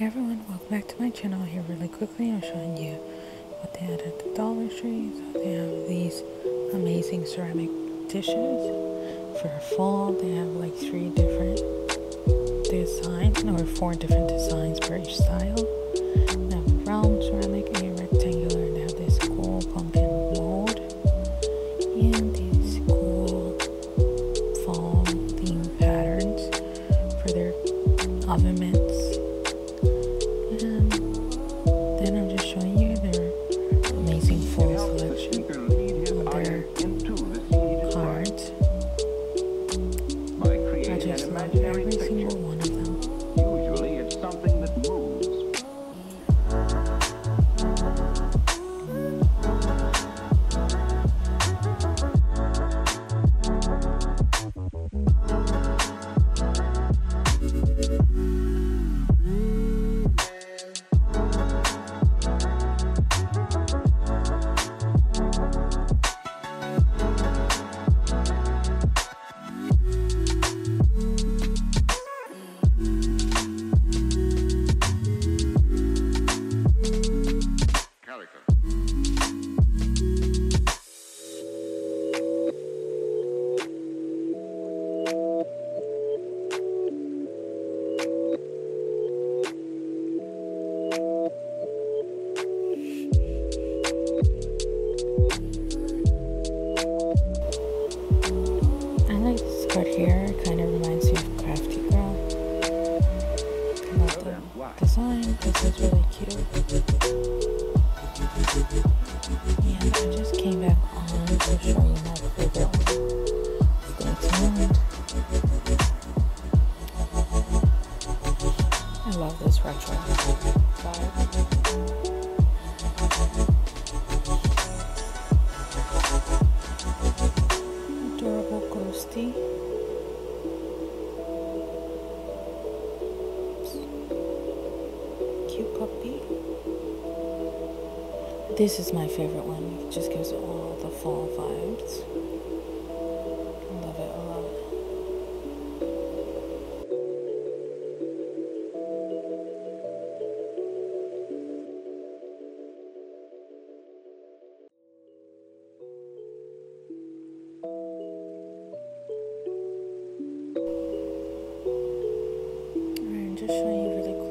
Hey everyone, welcome back to my channel. Here really quickly, I'm showing you what they had at the Dollar Tree. So they have these amazing ceramic dishes for fall. They have like three different designs, or four different designs for each style. And I like this skirt here. It kind of reminds me of Crafty Girl. I love the design. This is really cute. And I just came back on to show you my favorite one. Stay tuned. I love this retro vibe. Cute puppy. This is my favorite one. It just gives all the fall vibes. I love it a lot. I'm just showing you really